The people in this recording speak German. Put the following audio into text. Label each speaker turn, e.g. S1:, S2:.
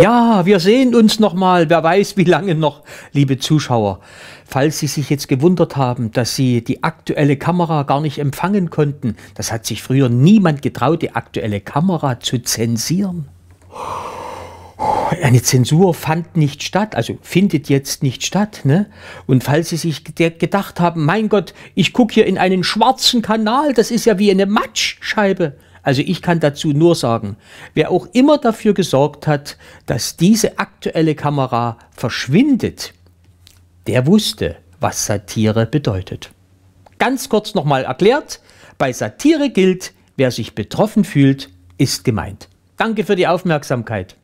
S1: Ja, wir sehen uns nochmal, wer weiß wie lange noch, liebe Zuschauer. Falls Sie sich jetzt gewundert haben, dass Sie die aktuelle Kamera gar nicht empfangen konnten, das hat sich früher niemand getraut, die aktuelle Kamera zu zensieren. Eine Zensur fand nicht statt, also findet jetzt nicht statt. Ne? Und falls Sie sich gedacht haben, mein Gott, ich gucke hier in einen schwarzen Kanal, das ist ja wie eine Matschscheibe. Also ich kann dazu nur sagen, wer auch immer dafür gesorgt hat, dass diese aktuelle Kamera verschwindet, der wusste, was Satire bedeutet. Ganz kurz nochmal erklärt, bei Satire gilt, wer sich betroffen fühlt, ist gemeint. Danke für die Aufmerksamkeit.